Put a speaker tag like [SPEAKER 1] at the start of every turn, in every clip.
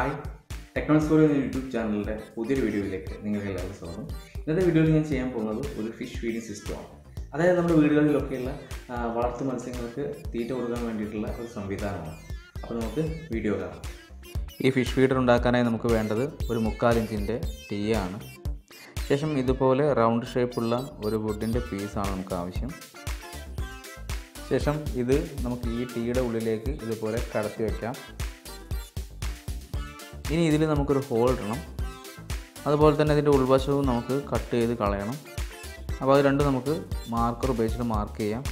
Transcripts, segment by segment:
[SPEAKER 1] Hi ടെക്നോസ്കോറി എന്ന YouTube ചാനലിന്റെ പുതിയൊരു വീഡിയോയിലേക്ക് നിങ്ങൾക്ക് എല്ലാവരും സ്വാഗതം. ഇന്നത്തെ വീഡിയോയിൽ ഞാൻ ചെയ്യാൻ പോകുന്നത് ഒരു ഫിഷ് ഫീഡിംഗ് സിസ്റ്റമാണ് അതായത് നമ്മുടെ വീടുകളിലൊക്കെയുള്ള വളർത്തു മത്സ്യങ്ങൾക്ക് തീറ്റ കൊടുക്കാൻ വേണ്ടിയിട്ടുള്ള ഒരു സംവിധാനമാണ്. അപ്പോൾ നമുക്ക് വീഡിയോ കാണാം. ഈ ഫിഷ് ഫീഡർ ഉണ്ടാക്കാനായി നമുക്ക് വേണ്ടത് ഒരു മുക്കാൽ ഇഞ്ചിന്റെ ആണ്. ശേഷം ഇതുപോലെ റൗണ്ട് ഷേപ്പുള്ള ഒരു വുഡിന്റെ പീസാണ് നമുക്ക് ആവശ്യം. ശേഷം ഇത് നമുക്ക് ഈ ടീയുടെ ഉള്ളിലേക്ക് ഇതുപോലെ കടത്തി വയ്ക്കാം ഇനി ഇതിൽ നമുക്കൊരു ഹോൾ ഇടണം. അതുപോലെ തന്നെ ഇതിന്റെ ഉൾവശവും നമുക്ക് കട്ട് ചെയ്ത് കളയണം. അപ്പോൾ അത് രണ്ടും നമുക്ക് മാർക്കർ ഉപയോഗിച്ചിട്ട് മാർക്ക് ചെയ്യാം.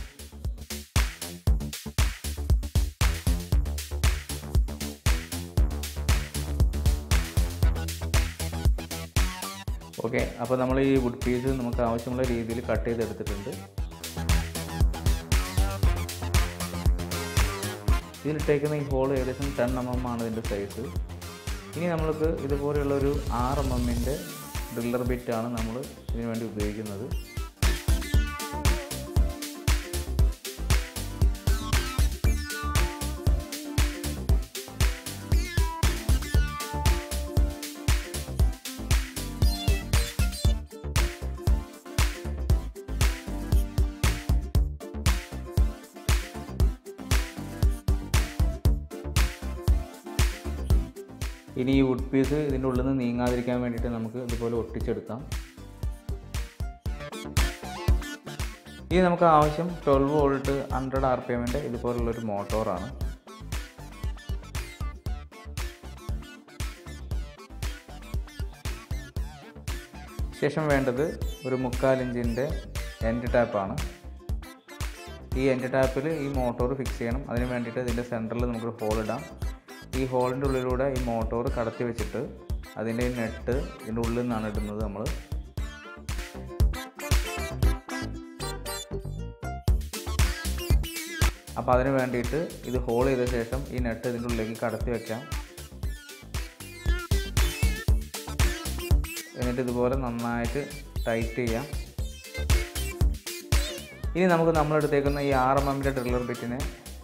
[SPEAKER 1] ഓക്കെ അപ്പോൾ നമ്മൾ ഈ വുഡ് പീസ് നമുക്ക് ആവശ്യമുള്ള രീതിയിൽ കട്ട് ചെയ്തെടുത്തിട്ടുണ്ട് ഇതിലിട്ടേക്കുന്ന ഈ ഹോൾ ഏകദേശം ടെൻ എം എം ആണ് ഇതിന്റെ സൈസ് ഇനി നമ്മൾക്ക് ഇതുപോലെയുള്ളൊരു ആറ് എം എമ്മിന്റെ ഡ്രില്ലർ ബിറ്റാണ് നമ്മൾ ഇതിനു വേണ്ടി ഉപയോഗിക്കുന്നത്. ഇനി ഈ വുഡ് പീസ് ഇതിന്റെ ഉള്ളിൽ നിന്ന് നീങ്ങാതിരിക്കാൻ വേണ്ടിയിട്ട് നമുക്ക് ഇതുപോലെ ഒട്ടിച്ചെടുക്കാം. ഇനി നമുക്ക് ആവശ്യം twelve volt hundred R P എമ്മിന്റെ ഇതുപോലുള്ളൊരു മോട്ടോറാണ് ശേഷം വേണ്ടത് ഒരു മുക്കാൽ ഇഞ്ചിന്റെ എൻഡ് ടാപ്പാണ് ഈ എൻഡ് ടാപ്പിൽ ഈ മോട്ടോർ ഫിക്സ് ചെയ്യണം. അതിന് വേണ്ടിയിട്ട് ഇതിന്റെ സെന്ററിൽ നമുക്കൊരു ഹോൾ ഇടാം. ഈ ഹോളിന്റെ ഉള്ളിലൂടെ ഈ മോട്ടോർ കടത്തി വെച്ചിട്ട് അതിന്റെ നെട്ട് ഇതിന്റെ ഉള്ളിൽ നിന്നാണ് ഇടുന്നത് നമ്മൾ അപ്പോൾ അതിന് വേണ്ടിയിട്ട് ഇത് ഹോൾ ചെയ്ത ശേഷം ഈ നെട്ട് ഇതിന്റെ ഉള്ളിലേക്ക് കടത്തി വെക്കാം. എന്നിട്ട് ഇതുപോലെ നന്നായിട്ട് ടൈറ്റ് ചെയ്യാം. ഇനി നമുക്ക് നമ്മളെടുത്തേക്കുന്ന ഈ ആറ് എം എമ്മിന്റെ ഡ്രില്ലർ ബിറ്റിനെ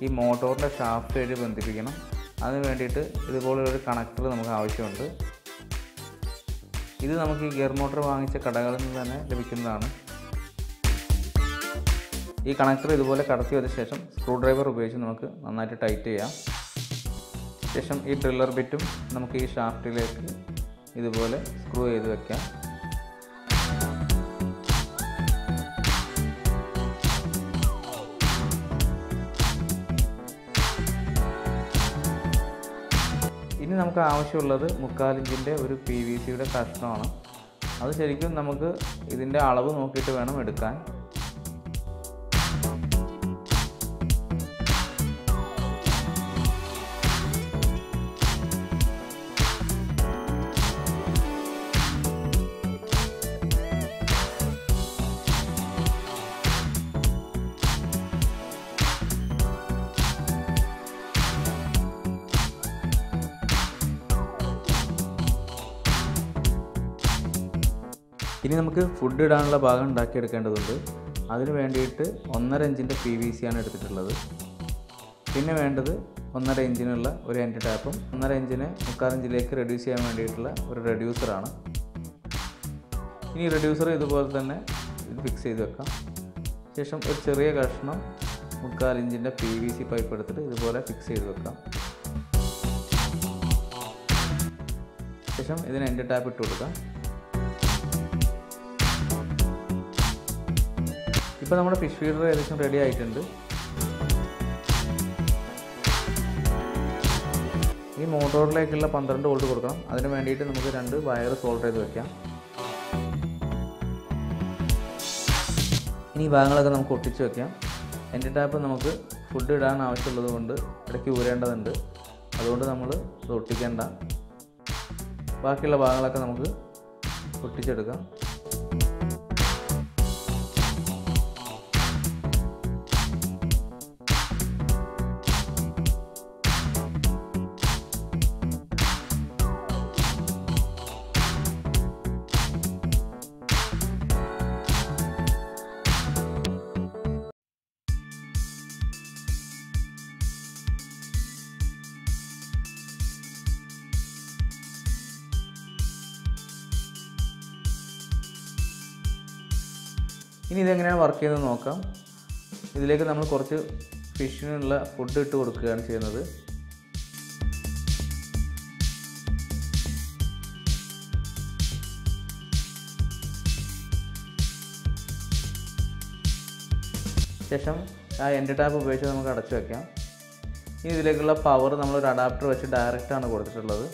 [SPEAKER 1] ഈ മോട്ടോറിന്റെ ഷാഫ്റ്റ് വഴി ബന്ധിപ്പിക്കണം. അതിന് വേണ്ടിയിട്ട് ഇതുപോലൊരു കണക്ടർ നമുക്ക് ആവശ്യമുണ്ട്. ഇത് നമുക്ക് ഈ ഗിയർ മോട്ടർ വാങ്ങിച്ച കടകളിൽ നിന്ന് തന്നെ ലഭിക്കുന്നതാണ്. ഈ കണക്ടർ ഇതുപോലെ കടത്തി വെച്ച ശേഷം സ്ക്രൂ ഡ്രൈവർ ഉപയോഗിച്ച് നമുക്ക് നന്നായിട്ട് ടൈറ്റ് ചെയ്യാം. ശേഷം ഈ ഡ്രില്ലർ ബിറ്റും നമുക്ക് ഈ ഷാഫ്റ്റിലേക്ക് ഇതുപോലെ സ്ക്രൂ ചെയ്ത് വെക്കാം. ഇനി നമുക്ക് ആവശ്യമുള്ളത് മുക്കാലിഞ്ചിന്റെ ഒരു പി വി സിയുടെ കഷ്ണമാണ്. അത് ശരിക്കും നമുക്ക് ഇതിന്റെ അളവ് നോക്കിയിട്ട് വേണം എടുക്കാൻ. ഇനി നമുക്ക് ഫുഡ് ഇടാനുള്ള ഭാഗം ഉണ്ടാക്കിയെടുക്കേണ്ടതുണ്ട്. അതിന് വേണ്ടിയിട്ട് ഒന്നര ഇഞ്ചിന്റെ പി വി സി ആണ് എടുത്തിട്ടുള്ളത്. പിന്നെ വേണ്ടത് ഒന്നര ഇഞ്ചിനുള്ള ഒരു എൻഡ് ടാപ്പും ഒന്നര ഇഞ്ചിനെ മുക്കാൽ ഇഞ്ചിലേക്ക് റെഡ്യൂസ് ചെയ്യാൻ വേണ്ടിയിട്ടുള്ള ഒരു റെഡ്യൂസറാണ് ഇനി റെഡ്യൂസർ ഇതുപോലെ തന്നെ ഇത് ഫിക്സ് ചെയ്ത് വെക്കാം. ശേഷം ഒരു ചെറിയ കഷ്ണം മുക്കാൽ ഇഞ്ചിന്റെ പി വി സി പൈപ്പ് എടുത്തിട്ട് ഇതുപോലെ ഫിക്സ് ചെയ്ത് വെക്കാം. ശേഷം ഇതിന് എൻഡ് ടാപ്പ് ഇട്ട് കൊടുക്കാം. ഇപ്പോൾ നമ്മുടെ ഫിഷ് ഫീഡർ ഏകദേശം റെഡി ആയിട്ടുണ്ട്. ഈ മോട്ടോറിലേക്കുള്ള പന്ത്രണ്ട് വോൾട്ട് കൊടുക്കണം. അതിന് വേണ്ടിയിട്ട് നമുക്ക് രണ്ട് വയർ സോൾഡർ ചെയ്ത് വെക്കാം. ഇനി ഈ ഭാഗങ്ങളൊക്കെ നമുക്ക് ഒട്ടിച്ച് വെക്കാം. എന്റെ ടാപ്പ് നമുക്ക് ഫുഡ് ഇടാൻ ആവശ്യമുള്ളത് കൊണ്ട് ഇടയ്ക്ക് ഊരേണ്ടതുണ്ട്. അതുകൊണ്ട് നമ്മൾ ഇത് ഒട്ടിക്കേണ്ട. ബാക്കിയുള്ള ഭാഗങ്ങളൊക്കെ നമുക്ക് ഒട്ടിച്ചെടുക്കാം. ഇനി ഇതെങ്ങനെയാണ് വർക്ക് ചെയ്യുന്നത് നോക്കാം. ഇതിലേക്ക് നമ്മൾ കുറച്ച് ഫിഷിനുള്ള ഫുഡ് ഇട്ട് കൊടുക്കുകയാണ് ചെയ്യുന്നത്. ശേഷം ആ എന്റെ ടാപ്പ് ഉപയോഗിച്ച് നമുക്ക് അടച്ചു വയ്ക്കാം ഇനി ഇതിലേക്കുള്ള പവർ നമ്മളൊരു അഡാപ്റ്റർ വെച്ച് ഡയറക്റ്റാണ് കൊടുത്തിട്ടുള്ളത്.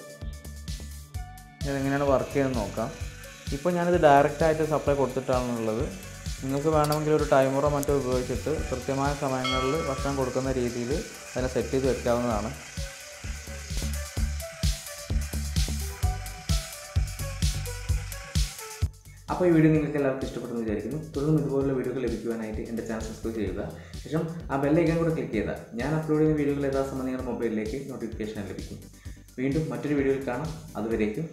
[SPEAKER 1] ഇതെങ്ങനെയാണ് വർക്ക് ചെയ്യുന്നത് നോക്കാം. ഇപ്പോൾ ഞാനിത് ഡയറക്റ്റായിട്ട് സപ്ലൈ കൊടുത്തിട്ടാണുള്ളത്. നിങ്ങൾക്ക് വേണമെങ്കിൽ ഒരു ടൈമറോ മറ്റോ ഉപയോഗിച്ചിട്ട് കൃത്യമായ സമയങ്ങളിൽ ഭക്ഷണം കൊടുക്കുന്ന രീതിയിൽ അതിനെ സെറ്റ് ചെയ്ത് വെക്കാവുന്നതാണ്. അപ്പോൾ ഈ വീഡിയോ നിങ്ങൾക്ക് എല്ലാവർക്കും ഇഷ്ടപ്പെട്ടെന്ന് വിചാരിക്കുന്നു. തുടർന്ന് ഇതുപോലുള്ള വീഡിയോകൾ ലഭിക്കുവാനായിട്ട് എന്റെ ചാനൽ സബ്സ്ക്രൈബ് ചെയ്യുക. ശേഷം ആ ബെല്ലൈക്കൻ കൂടെ ക്ലിക്ക് ചെയ്താൽ ഞാൻ അപ്ലോഡ് ചെയ്യുന്ന വീഡിയോകൾ യഥാസമയം നിങ്ങളുടെ മൊബൈലിലേക്ക് നോട്ടിഫിക്കേഷൻ ലഭിക്കും. വീണ്ടും മറ്റൊരു വീഡിയോയിൽ കാണാം. അതുവരേക്കും